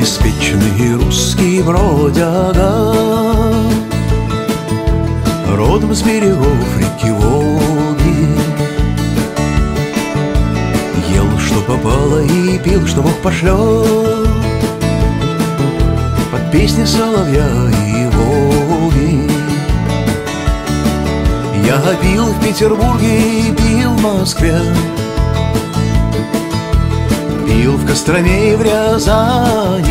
Испеченный русский бродяга. Родом с берегов реки Волги. Ел, что попало, и пил, что мог пошлет Под песни соловья и Волги. Я пил в Петербурге и пил в Москве. Пил в Костроме и в Рязани.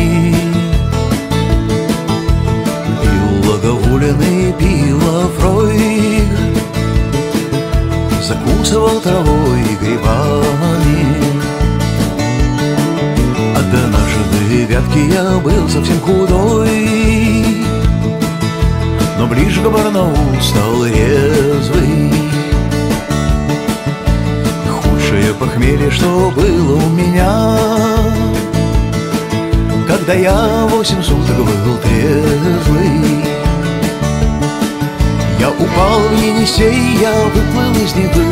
Фройд Закусывал травой и грибами. Однажды вятки я был совсем худой Но ближе к Барнаулу стал резвый. Худшее похмелье, что было у меня Когда я восемь суток был трезвый упал в Енисей, я выплыл из Невы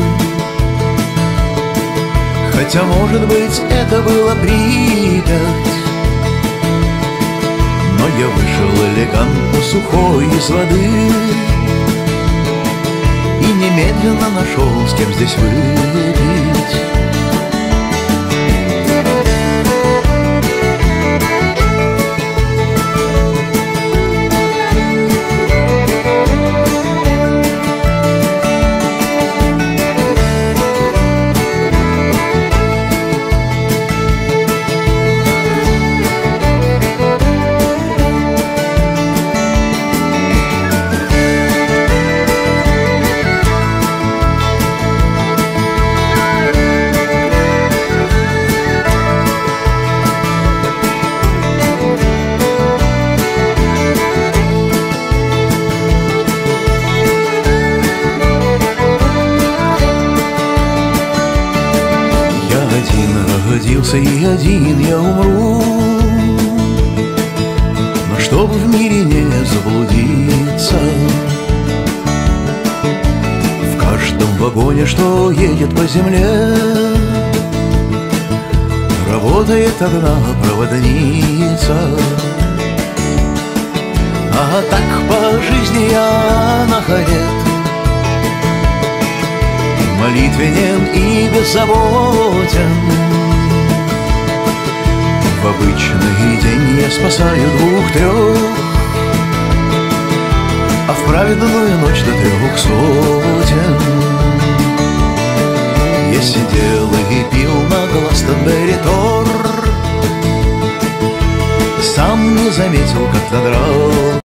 Хотя, может быть, это было Припять Но я вышел элегантно сухой из воды И немедленно нашел, с кем здесь выпить родился и один я умру. Но чтобы в мире не заблудиться В каждом вагоне, что едет по земле Работает одна проводница. А так по жизни я нахарет молитвенен и беззаботен. В обычный день я спасаю двух-трех, А в праведную ночь до трех сотен. Я сидел и пил на Гластонберри Тор, Сам не заметил, как надрал